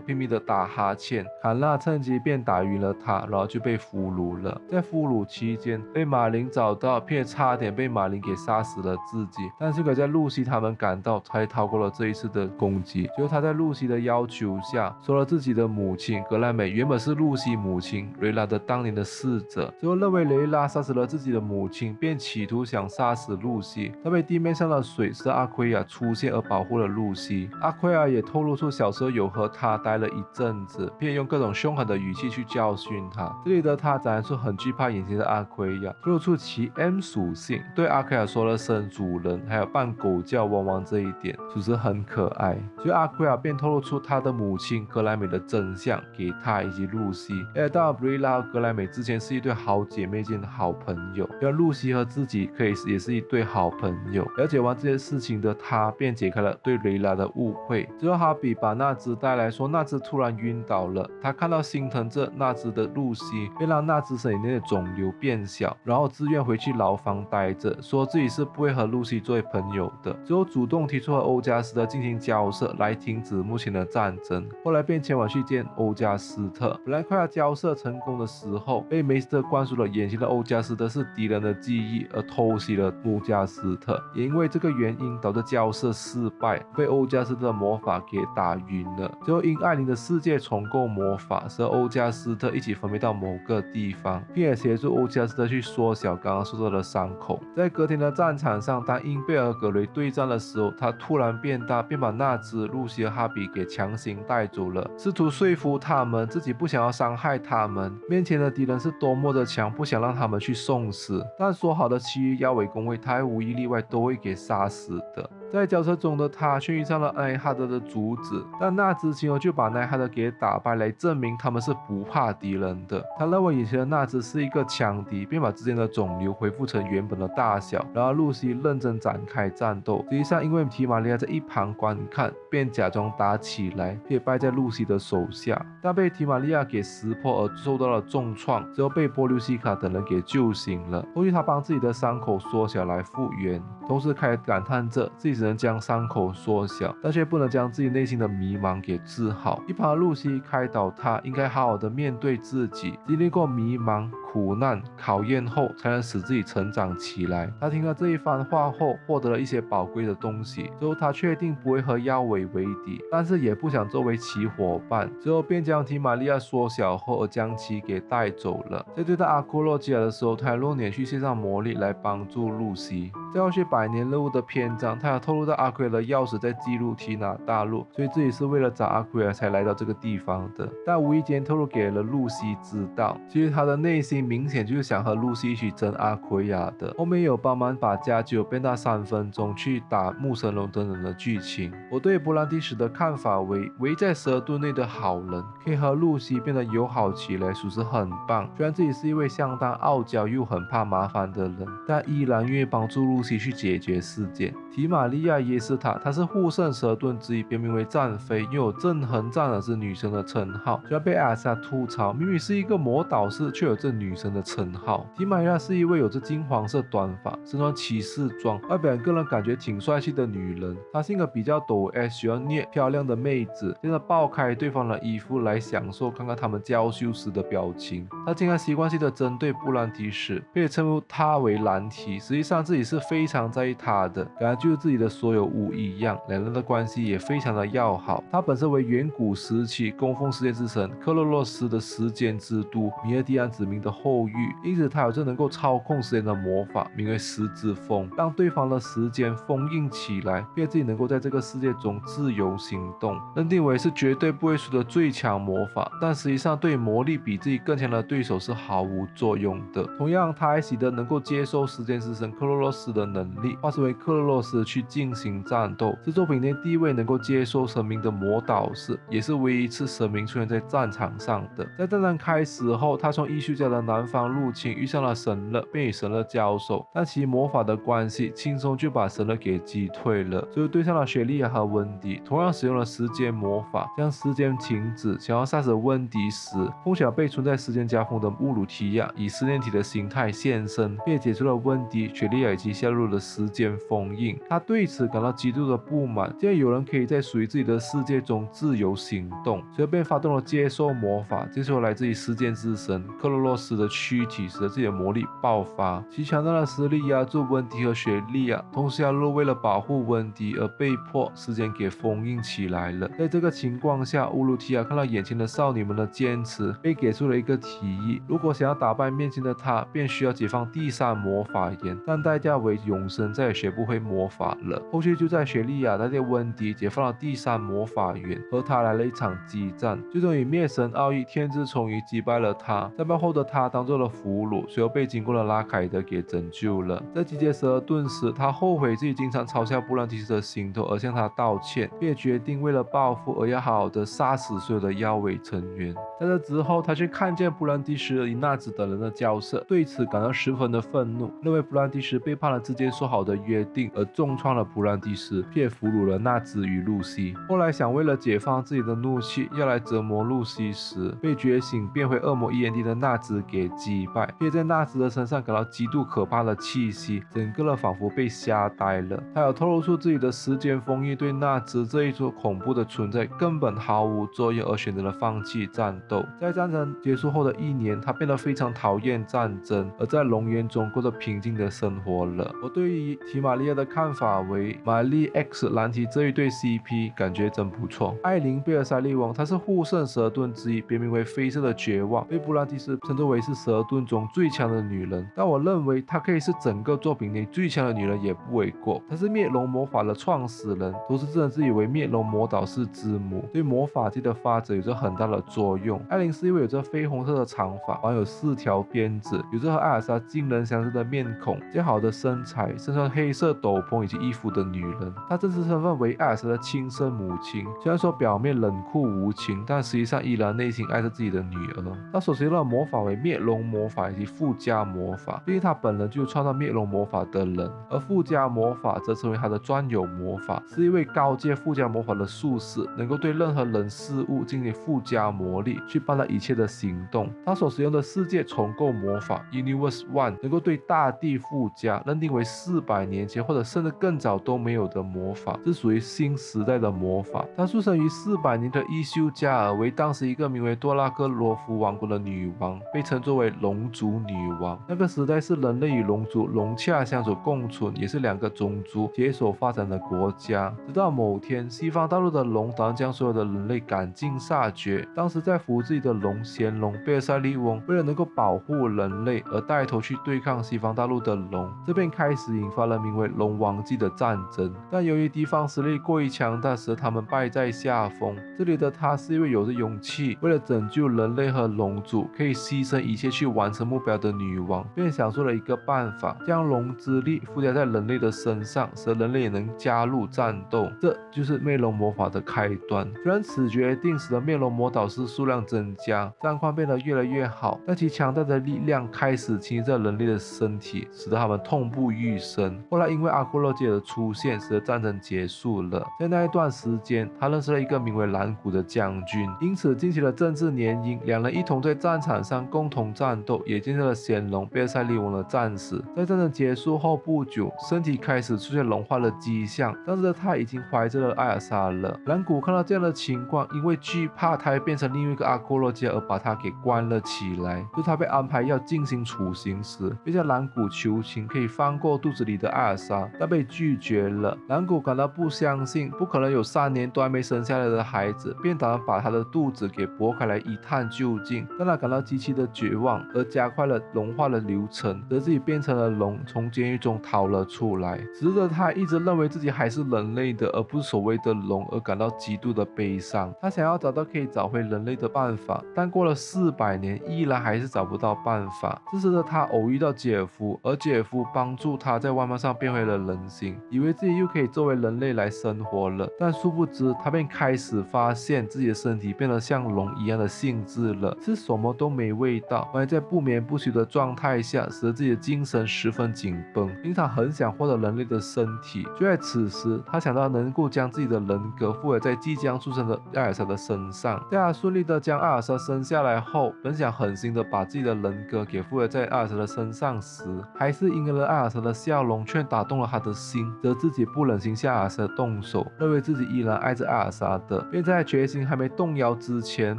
拼命的打哈欠。卡纳趁机便打晕了他，然后就被俘虏了。在俘虏期间，被马林找到，并差点被马林给杀死了自己。但是，可在露西他们赶到，才逃过了这一次的攻击。就他在露。西的要求下，说了自己的母亲格莱美，原本是露西母亲瑞拉的当的侍者，最后认为雷拉杀死了自己的母亲，便企图想杀死露西。他被地面上的水是阿奎亚出现而保护了露西。阿奎亚也透露出小时候有和他待了一阵子，便用各种凶狠的语气去教训他。这里的他展现出很惧怕眼前的阿奎亚，透露出其 M 属性，对阿奎亚说了声主人，还有扮狗叫汪汪这一点，属实很可爱。所以阿奎亚便。透露出他的母亲格莱美的真相给他以及露西。而到布瑞拉和格莱美美之前是一对好姐妹间的好朋友，而露西和自己可以也是一对好朋友。了解完这些事情的他，便解开了对雷拉的误会。之后，哈比把纳兹带来说，纳兹突然晕倒了。他看到心疼着纳兹的露西，便让纳兹身体内的肿瘤变小，然后自愿回去牢房待着，说自己是不会和露西作为朋友的。之后主动提出和欧加斯特进行交涉，来停止。目前的战争，后来便前往去见欧加斯特。本来快要交涉成功的时候，后被梅斯特灌输了眼前的欧加斯特是敌人的记忆，而偷袭了欧加斯特。也因为这个原因，导致交涉失败，被欧加斯特的魔法给打晕了。最后因艾琳的世界重构魔法，使欧加斯特一起分配到某个地方，并且协助欧加斯特去缩小刚刚受到的伤口。在隔天的战场上，当英贝尔格雷对战的时候，他突然变大，便把那只、露西和哈比。给强行带走了，试图说服他们自己不想要伤害他们。面前的敌人是多么的强，不想让他们去送死。但说好的其余妖尾工会，他无一例外都会给杀死的。在交车中的他却遇上了奈哈德的阻止，但纳兹亲友就把奈哈德给打败，来证明他们是不怕敌人的。他认为以前的纳兹是一个强敌，便把之间的肿瘤恢复成原本的大小。然后露西认真展开战斗，实际上因为提玛利亚在一旁观看，便假装打起来，并败在露西的手下，但被提玛利亚给识破而受到了重创，之后被波留西卡等人给救醒了。后续他帮自己的伤口缩小来复原，同时开始感叹着自己。只能将伤口缩小，但却不能将自己内心的迷茫给治好。一旁的露西开导他，应该好好的面对自己。经历过迷茫、苦难考验后，才能使自己成长起来。他听了这一番话后，获得了一些宝贵的东西。之后，他确定不会和妖尾为敌，但是也不想作为其伙伴。之后，便将提玛利亚缩小后，将其给带走了。在对待阿库洛基亚的时候，他用连续献上魔力来帮助露西。在后续百年任务的篇章，他有透露到阿奎尔的钥匙在记录提纳大陆，所以自己是为了找阿奎尔才来到这个地方的。但无意间透露给了露西知道，其实他的内心明显就是想和露西一起争阿奎亚的。后面有帮忙把加酒变大三分钟去打木神龙等等的剧情。我对布兰迪什的看法为，围在蛇盾内的好人可以和露西变得友好起来，属实很棒。虽然自己是一位相当傲娇又很怕麻烦的人，但依然愿意帮助露。西去解决事件。提玛利亚耶斯塔，她是护圣蛇盾之一，别名为战妃，拥有镇衡战的是女神的称号。虽然被艾莎吐槽，明明是一个魔导士，却有这女女神的称号。提玛亚是一位有着金黄色短发、身穿骑士装、外表个人感觉挺帅气的女人。她性格比较抖 S，喜欢虐漂亮的妹子，接着爆开对方的衣服来享受看看他们娇羞时的表情。她经常习惯性的针对布兰迪什，并且称呼他为兰提，实际上自己是。非常在意他的，感觉就是自己的所有物一样，两人的关系也非常的要好。她本身为远古时期供奉时间之神克洛洛斯的时间之都米尔蒂安子民的后裔，因此他有着能够操控时间的魔法，名为十之风，让对方的时间封印起来，便自己能够在这个世界中自由行动，认定为是绝对不会输的最强魔法。但实际上对魔力比自己更强的对手是毫无作用的。同样，他还喜得能够接受时间之神克洛洛斯。的能力化身为克洛洛斯去进行战斗，是作品内第一位能够接受神明的魔导士，也是唯一一次神明出现在战场上的。在战争开始后，他从艺术家的南方入侵，遇上了神乐，便与神乐交手，但其魔法的关系，轻松就把神乐给击退了。最后对上了雪莉亚和温迪，同样使用了时间魔法，将时间停止。想要杀死温迪时，碰巧被存在时间夹缝的乌鲁提亚以思念体的形态现身，并解除了温迪、雪莉亚以及。陷入了时间封印，他对此感到极度的不满。既然有人可以在属于自己的世界中自由行动，随后便发动了接受魔法，接受来自于时间之神克洛洛斯的躯体，使得自己的魔力爆发。其强大的实力压住温迪和雪莉亚，同时亚路为了保护温迪而被迫时间给封印起来了。在这个情况下，乌鲁提亚看到眼前的少女们的坚持，被给出了一个提议：如果想要打败面前的他，便需要解放第三魔法眼，但代价为。永生再也学不会魔法了。后续就在雪莉亚带着温迪解放了第三魔法源，和他来了一场激战，最终以灭神奥义天之虫鱼击败了他。战败后的他当做了俘虏，随后被经过了拉凯德给拯救了。在集结十二顿时，他后悔自己经常嘲笑布兰迪斯的行头，而向他道歉，并决定为了报复而要好好的杀死所有的妖尾成员。在这之后，他却看见布兰迪斯与纳兹等人的交涉，对此感到十分的愤怒，认为布兰迪斯背叛了。之间说好的约定，而重创了布兰迪斯，并俘虏了纳兹与露西。后来想为了解放自己的怒气，要来折磨露西时，被觉醒变回恶魔 END 的纳兹给击败，并在纳兹的身上感到极度可怕的气息，整个人仿佛被吓呆了。他有透露出自己的时间封印对纳兹这一座恐怖的存在根本毫无作用，而选择了放弃战斗。在战争结束后的一年，他变得非常讨厌战争，而在龙岩中过着平静的生活了。我对于提玛利亚的看法为，玛丽 X 兰提这一对 CP 感觉真不错。艾琳贝尔塞利翁，她是护圣蛇盾之一，别名为绯色的绝望，被布兰蒂斯称作为是蛇盾中最强的女人。但我认为她可以是整个作品内最强的女人也不为过。她是灭龙魔法的创始人，同时自称自己为灭龙魔导士之母，对魔法界的发展有着很大的作用。艾琳是一位有着绯红色的长发，绑有四条辫子，有着和艾尔莎惊人相似的面孔，较好的身材。身穿黑色斗篷以及衣服的女人，她真实身份为艾尔莎的亲生母亲。虽然说表面冷酷无情，但实际上依然内心爱着自己的女儿。她所学的魔法为灭龙魔法以及附加魔法，毕竟他本人就是创造灭龙魔法的人。而附加魔法则成为他的专有魔法，是一位高阶附加魔法的术士，能够对任何人事物进行附加魔力，去帮他一切的行动。他所使用的世界重构魔法 Universe One 能够对大地附加，认定为四百年前或者甚至更早都没有的魔法，是属于新时代的魔法。他出生于四百年的伊修加尔，为当时一个名为多拉克罗夫王国的女王，被称作为龙族女王。那个时代是人类与龙族融洽相处共存，也是两个种族携手发展的国家。直到某天，西方大陆的龙打算将所有的人类赶尽杀绝。当时在服自己的龙贤龙贝尔塞利翁，为了能够保护人类而带头去对抗西方大陆的龙，这便开始引发了名为龙王纪的战争。但由于敌方实力过于强大，使他们败在下风。这里的他是一位有着勇气，为了拯救人类和龙族，可以牺牲一切去完成目标的女王，便想出了一个办法，将龙之力附加在人类的身上，使人类也能加入战斗。这就是灭龙魔法的开端。虽然此决定使得灭龙魔导师数量增加，战况变得越来越好，但其强大的力量开始侵袭人类的身体，使得他们痛不欲生。后来因为阿库洛杰的出现，使得战争结束了。在那一段时间，他认识了一个名为蓝谷的将军，因此进行了政治联姻，两人一同在战场上共同战斗，也见证了显龙贝尔塞利翁的战死。在战争结束后不久，身体开始出现融化的迹象，当时的他已经怀着了艾尔莎了。蓝谷看到这样的情况，因为惧怕他会变成另一个阿库洛杰，而把他给关了起来。就他被安排要进行处刑时，便向蓝谷求情，可以放过肚子里的艾尔莎，但被拒绝了。蓝谷感到不相信，不可能有三年都还没生下来的孩子，便打算把他的肚子给剥开来一探究竟。但他感到极其的绝绝望，而加快了融化的流程，而自己变成了龙，从监狱中逃了出来。此时的他一直认为自己还是人类的，而不是所谓的龙，而感到极度的悲伤。他想要找到可以找回人类的办法，但过了四百年，依然还是找不到办法。这时的他偶遇到姐夫，而姐夫帮助他在外貌上变回了人形，以为自己又可以作为人类来生活了。但殊不知，他便开始发现自己的身体变得像龙一样的性质了，是什么都没味道，而在不眠不休的状态下，使得自己的精神十分紧绷。因他很想获得人类的身体，就在此时，他想到能够将自己的人格附在即将出生的艾尔莎的身上。在他顺利的将艾尔莎生下来后，本想狠心的把自己的人格给附在艾尔莎的身上时，还是因为了艾尔莎的笑容，却打动了他的心，则自己不忍心向艾尔莎动手，认为自己依然爱着艾尔莎的，便在决心还没动摇之前，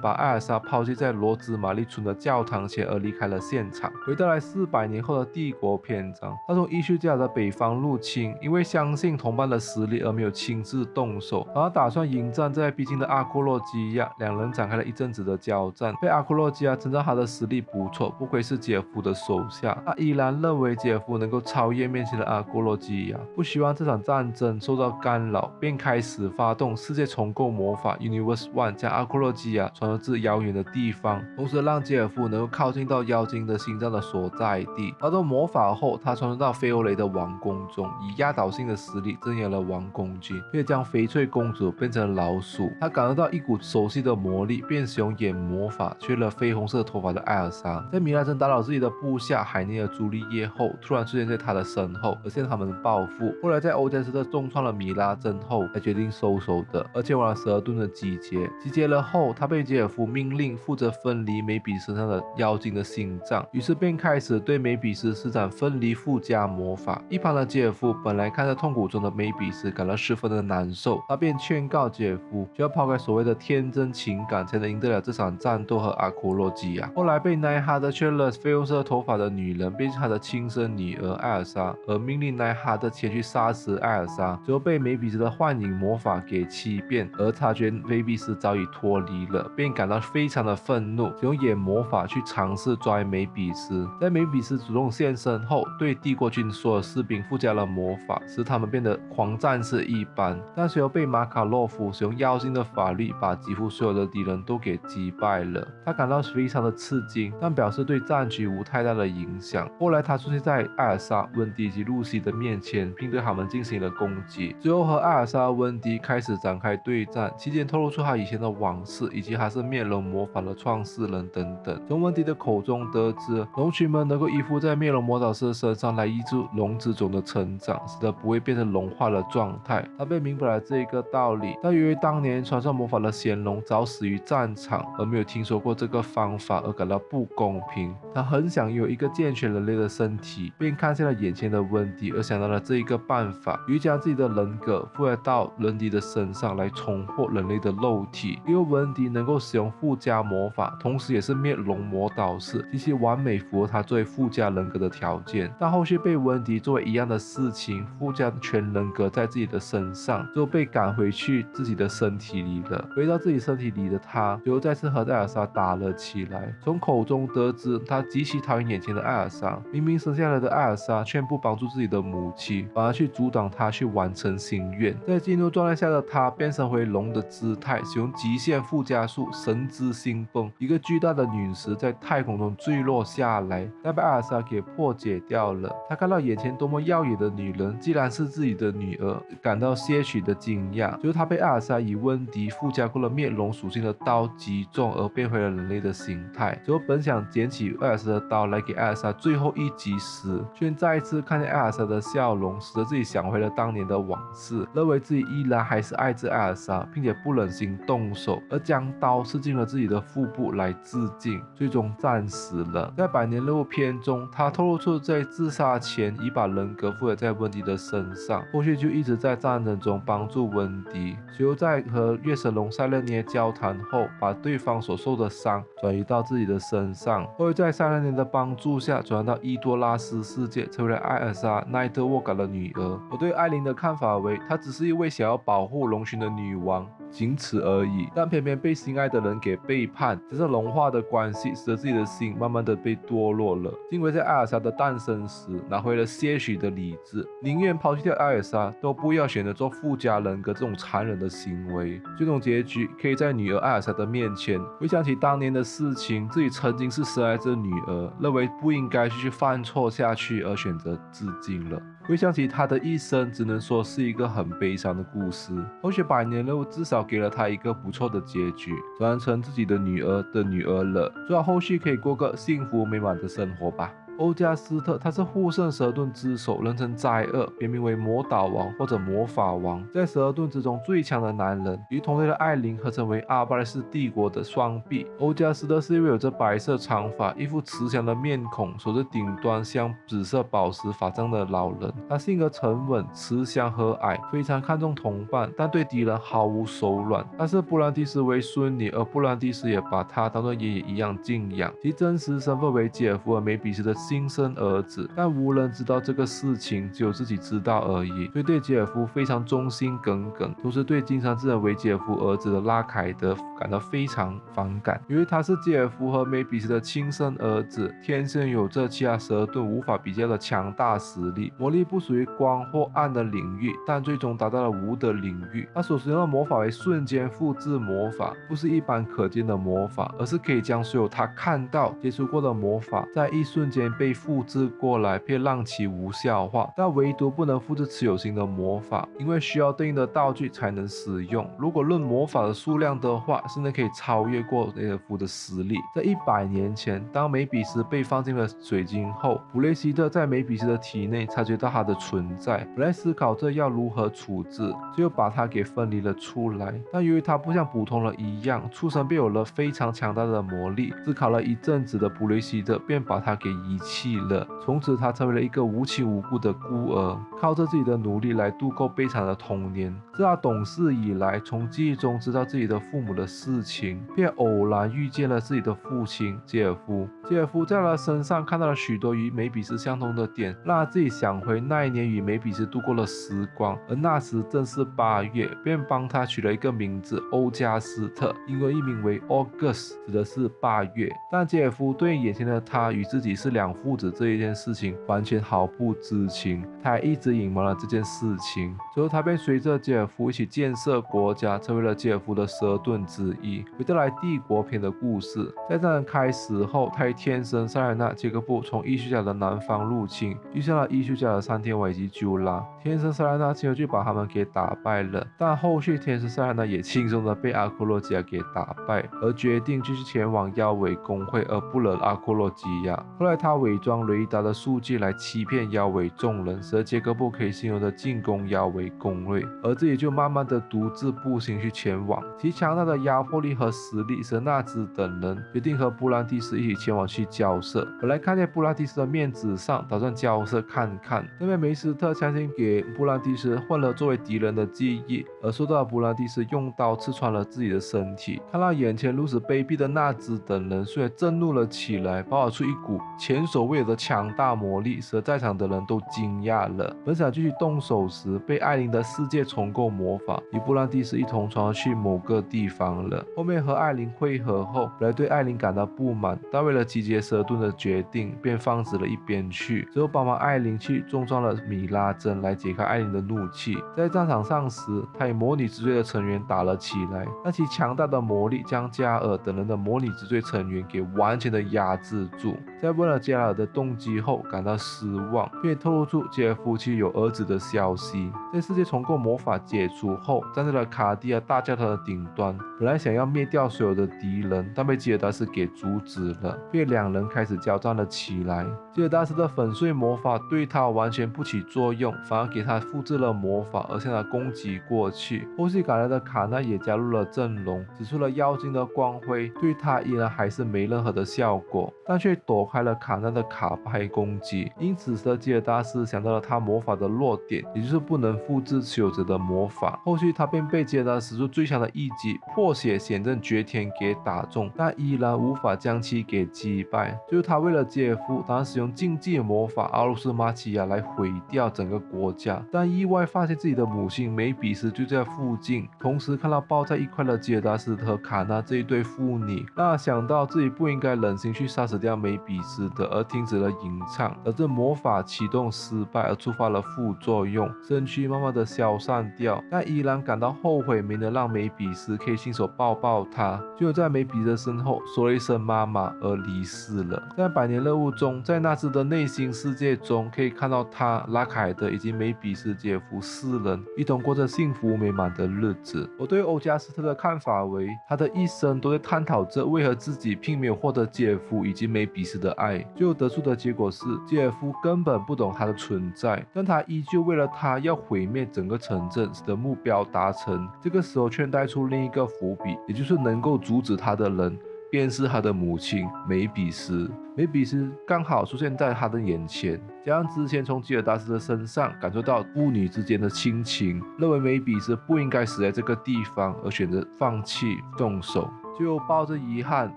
把艾尔莎抛弃在罗兹玛丽村的教堂且，而离开了现场。回到来四百年后的帝国篇章，他从伊修加的北方入侵，因为相信同伴的实力而没有亲自动手，而打算迎战在逼近的阿库洛基亚。两人展开了一阵子的交战，被阿库洛基亚称赞他的实力不错，不愧是姐夫的手下。他依然认为姐夫能够超越面前的阿库洛基亚，不希望这场战争受到干扰，便开始发动世界重构魔法 Universe One，将阿库洛基亚传至遥远的地方，同时让杰夫能够靠近到妖精的心脏的所在地。发动魔法后，他传送到菲欧雷的王宫中，以压倒性的实力镇压了王宫军，并将翡翠公主变成老鼠。他感受到一股熟悉的魔力，便使用眼魔法去了绯红色头发的艾尔莎。在米拉珍打倒自己的部下海涅尔朱丽叶后，突然出现在他的身后，而向他们的报复。后来在欧加斯特重创了米拉珍后，才决定收手的，而前往了十二顿的集结。集结了后，他被杰尔夫命令负责分离梅比身上的妖妖精的心脏，于是便开始对梅比斯施展分离附加魔法。一旁的杰夫本来看着痛苦中的梅比斯，感到十分的难受，他便劝告杰夫，就要抛开所谓的天真情感，才能赢得了这场战斗和阿库洛基亚。后来被奈哈德确认了绯红色头发的女人便是他的亲生女儿艾尔莎，而命令奈哈德前去杀死艾尔莎，最后被梅比斯的幻影魔法给欺骗，而察觉梅比斯早已脱离了，便感到非常的愤怒，使用眼魔法去尝试抓梅比斯。在梅比斯主动现身后，对帝国军所有士兵附加了魔法，使他们变得狂战士一般。但随后被马卡洛夫使用妖精的法力，把几乎所有的敌人都给击败了。他感到非常的吃惊，但表示对战局无太大的影响。后来他出现在艾尔莎、温迪及露西的面前，并对他们进行了攻击。最后和艾尔莎、温迪开始展开对战，期间透露出他以前的往事，以及他是灭龙魔法的创始人等等。从温迪的口中得知，龙群们能够依附在灭龙魔导师的身上来抑制龙之种的成长，使得不会变成龙化的状态。他便明白了这一个道理。但由于当年传授魔法的贤龙早死于战场，而没有听说过这个方法而感到不公平。他很想有一个健全人类的身体，便看见了眼前的温迪，而想到了这一个办法：，于将自己的人格附在到温迪的身上，来重获人类的肉体。因为温迪能够使用附加魔法，同时也是灭龙魔导师，极其完美符合他作为附加人格的条件。但后续被温迪作为一样的事情附加全人格在自己的身上，就被赶回去自己的身体里了。回到自己身体里的他，又再次和艾尔莎打了起来。从口中得知，他极其讨厌眼前的艾尔莎。明明生下来的艾尔莎，却不帮助自己的母亲，反而去阻挡他去完成心愿。在进入状态下的他，变身回龙的姿态，使用极限附加术神之星崩，一个巨大的陨石在太空中坠落下来，但被艾尔莎给破解掉了。他看到眼前多么耀眼的女人，既然是自己的女儿，感到些许的惊讶。就是他被艾尔莎以温迪附加过了灭龙属性的刀击中，而变回了人类的形态。最后本想捡起艾尔莎的刀来给艾尔莎最后一击时，却再一次看见艾尔莎的笑容，使得自己想回了当年的往事，认为自己依然还是爱着艾尔莎，并且不忍心动手，而将刀刺进了自己的腹部来自尽，最终战死了。在百年任务篇中，他透露出在自杀前已把人格附在温迪的身上，后续就一直在战争中帮助温迪。随后在和月神龙塞勒涅交谈后，把对方所受的伤转移到自己的身上，后在塞勒涅的帮助下转到伊多拉斯世界，成为了艾尔莎奈特沃格的女儿。我对艾琳的看法为，她只是一位想要保护龙群的女王。仅此而已，但偏偏被心爱的人给背叛，加上融化的关系，使得自己的心慢慢的被堕落了。幸亏在艾尔莎的诞生时拿回了些许的理智，宁愿抛弃掉艾尔莎，都不要选择做富家人格这种残忍的行为。最终结局可以在女儿艾尔莎的面前回想起当年的事情，自己曾经是深爱着女儿，认为不应该继续犯错下去，而选择自尽了。回想起他的一生，只能说是一个很悲伤的故事。或许百年任务至少给了他一个不错的结局，转成自己的女儿的女儿了，最好后续可以过个幸福美满的生活吧。欧加斯特，他是护圣蛇盾之首，人称灾厄，别名为魔导王或者魔法王，在蛇盾之中最强的男人，与同类的艾琳合称为阿巴莱斯帝国的双臂。欧加斯特是一位有着白色长发、一副慈祥的面孔、手着顶端镶紫色宝石法杖的老人。他性格沉稳、慈祥和蔼，非常看重同伴，但对敌人毫无手软。他是布兰蒂斯为孙女，而布兰蒂斯也把他当做爷爷一样敬仰。其真实身份为姐夫和梅比斯的。新生儿子，但无人知道这个事情，只有自己知道而已。所以对吉尔夫非常忠心耿耿，同时对经常自认为吉尔夫儿子的拉凯德感到非常反感，因为他是吉尔夫和梅比斯的亲生儿子，天生有着其他蛇盾无法比较的强大实力。魔力不属于光或暗的领域，但最终达到了无的领域。他所使用的魔法为瞬间复制魔法，不是一般可见的魔法，而是可以将所有他看到、接触过的魔法，在一瞬间被复制过来，并让其无效化。但唯独不能复制持有型的魔法，因为需要对应的道具才能使用。如果论魔法的数量的话，甚至可以超越过雷德夫的实力。在一百年前，当梅比斯被放进了水晶后，普雷希特在梅比斯的体内察觉到他的存在，本来思考着要如何处置，就把他给分离了出来。但由于他不像普通人一样出生便有了非常强大的魔力，思考了一阵子的普雷希特便把他给遗弃了。从此，他成为了一个无亲无故的孤儿，靠着自己的努力来度过悲惨的童年。自他懂事以来，从记忆中知道自己的父母的事情，便偶然遇见了自己的父亲杰尔夫。杰夫在他身上看到了许多与梅比斯相同的点，让他自己想回那一年与梅比斯度过的时光。而那时正是八月，便帮他取了一个名字欧加斯特，英文译名为 August，指的是八月。但杰夫对眼前的他与自己是两父子这一件事情完全毫不知情，他还一直隐瞒了这件事情。随后，他便随着杰。夫一起建设国家，成为了杰夫的蛇盾之一。回到来帝国篇的故事，在战争开始后，他天生塞莱纳杰克布从艺术家的南方入侵，遇上了艺术家的三天尾及朱拉，天生塞莱纳轻松就把他们给打败了。但后续天生塞莱纳也轻松的被阿库洛基亚给打败，而决定继续前往妖尾公会，而不惹阿库洛基亚。后来他伪装雷达的数据来欺骗妖尾众人，使得杰克布可以轻松的进攻妖尾公会，而自己就慢慢的独自步行去前往。其强大的压迫力和实力，使纳兹等人决定和布兰蒂斯一起前往去交涉。本来看见布兰蒂斯的面子上，打算交涉看看，那边梅斯特强行给布兰蒂斯换了作为敌人的记忆，而受到布兰蒂斯用刀刺穿了自己的身体。看到眼前如此卑鄙的纳兹等人，虽然震怒了起来，爆发出一股前所未有的强大魔力，使得在场的人都惊讶了。本想继续动手时，被艾琳的世界重构魔法与布兰蒂斯一同传去某个地方了。后面和艾琳会合后，本来对艾琳感到不满，但为了集结蛇盾的决定，便放置了一边去。之后帮忙艾琳去重装了米拉针来解开艾琳的怒气。在战场上时，他与魔女之罪的成员打了起来，那其强大的魔力将加尔等人的魔女之罪成员给完全的压制住。在问了加尔的动机后，感到失望，并透露出杰夫妻有儿子的消息。在世界重构魔法解除后，站在了卡地亚大教堂的顶端，本来想要灭掉所有的敌人，但被吉尔达斯给阻止了，并两人开始交战了起来。吉尔达斯的粉碎魔法对他完全不起作用，反而给他复制了魔法，而向他攻击过去。后续赶来的卡纳也加入了阵容，指出了妖精的光辉对他依然还是没任何的效果，但却躲开了卡纳的卡牌攻击。因此，使得吉尔达斯想到了他魔法的弱点，也就是不能复制持有者的魔法。后续他便被吉尔达斯使出最强的一击破血显阵绝天给打中，但依然无法将其给击败。就是他为了姐夫，打算使用禁忌魔法阿鲁斯玛奇亚来毁掉整个国家，但意外发现自己的母亲梅比斯就在附近，同时看到抱在一块的杰达斯和卡纳这一对父女，那想到自己不应该忍心去杀死掉梅比斯的，而停止了吟唱，而这魔法启动失败而触发了副作用，身躯慢慢的消散掉，但依然感到后悔没能让梅比斯可以亲手抱抱他，就在梅比斯身后说了一声妈妈而离世了。在百年任务中，在纳兹的内心世界中，可以看到他、拉凯德以及梅比斯杰夫四人一同过着幸福美满的日子。我对欧加斯特的看法为，他的一生都在探讨着为何自己并没有获得杰夫以及梅比斯的爱，最后得出的结果是杰夫根本不懂他的存在，但他依旧为了他要毁灭整个城镇，使得目标达成。这个时候却带出另一个伏笔，也就是能够阻止他的人。便是他的母亲梅比斯，梅比斯刚好出现在他的眼前，加上之前从吉尔达斯的身上感受到父女之间的亲情，认为梅比斯不应该死在这个地方，而选择放弃动手。就抱着遗憾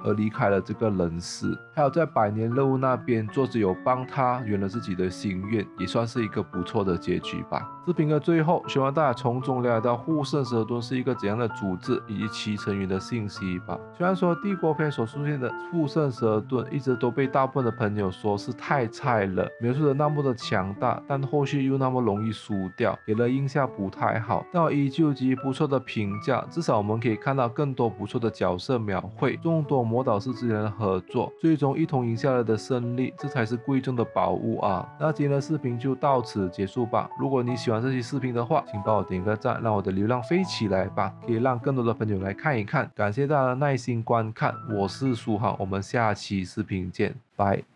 而离开了这个人世。还有在百年任务那边，作者有帮他圆了自己的心愿，也算是一个不错的结局吧。视频的最后，希望大家从中了解到护圣蛇盾是一个怎样的组织以及其成员的信息吧。虽然说帝国篇所出现的护圣蛇盾一直都被大部分的朋友说是太菜了，描述的那么的强大，但后续又那么容易输掉，给人印象不太好。但我依旧给予不错的评价，至少我们可以看到更多不错的角色色描绘，众多魔导士之间的合作，最终一同赢下来的胜利，这才是贵重的宝物啊！那今天的视频就到此结束吧。如果你喜欢这期视频的话，请帮我点个赞，让我的流量飞起来吧，可以让更多的朋友来看一看。感谢大家的耐心观看，我是苏航，我们下期视频见，拜。